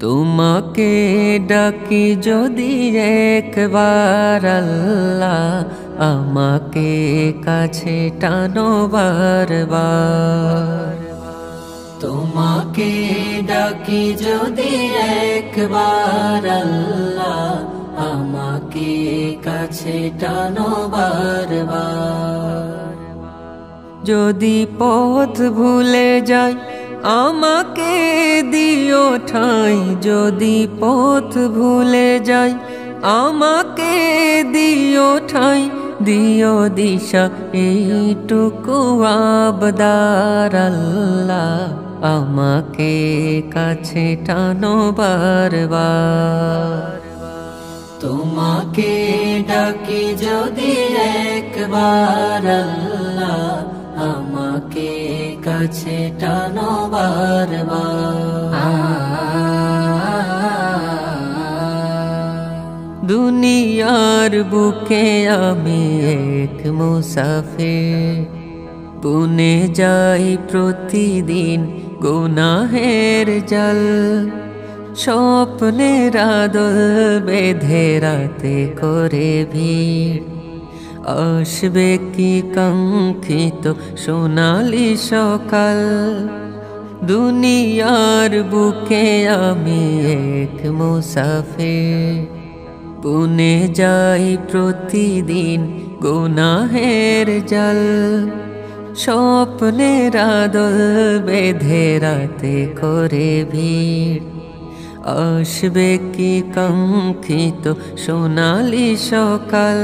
তোমাকে ডাকি যদি একবার আল্লাহ আমাকে কাছে টানো বারবার। তোমাকে ডাকি যদি একবার আল্লাহ আমাকে কাছে টানো বারবার। যদি পথ ভুলে যাই আমাকে দিও ঠাই যদি পথ ভুলে যাই। আমাকে দিও ঠাই, দিও দিশা, এইটুকু আবদার আল্লাহ। আমাকে কাছে টানো বারবার। তোমাকে ডাকি যদি একবার আল্লাহ, আমাকে কাছে টানো দুনিয়ার বুকে আমি এক মুসাফির। পুনে যাই প্রতিদিন গুনাহের জল। স্বপ্নের আদল বেঁধে রাতে করে ভিড়। আসবে কি কাঙ্ক্ষিত? সোনালি সকাল, দুনিয়ার বুকে আমি এক মুসাফির। পুনে যাই প্রতিদিন গুনাহের জল, স্বপ্নের আদল বেঁধে রাতে করে ভিড়। আসবে কি কাঙ্ক্ষিত? সোনালি সকাল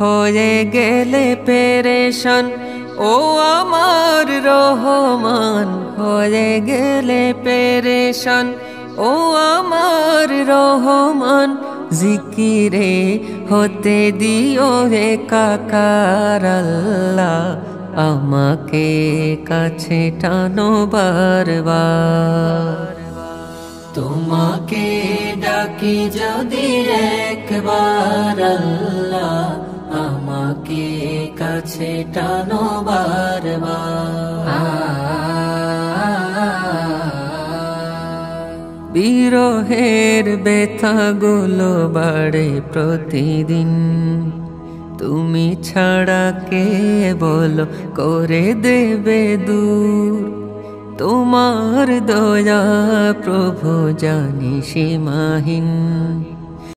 হয়ে গেলে পেরেশান। ও আমার রহমান, হয়ে গেলে পেরেশান। ও আমার রহমান, জিকিরে হতে দিও হে কাকার আল্লাহ। আমাকে কাছে টানো বারবার। তোমাকে ডাকি যদি একবার আল্লাহ। কাছে টানো বিরহের ব্যথাগুলো বাড়ে প্রতিদিন। তুমি ছাড়া কে বলো করে দেবে দূর? তোমার দয়া প্রভু জানি সীমাহীন।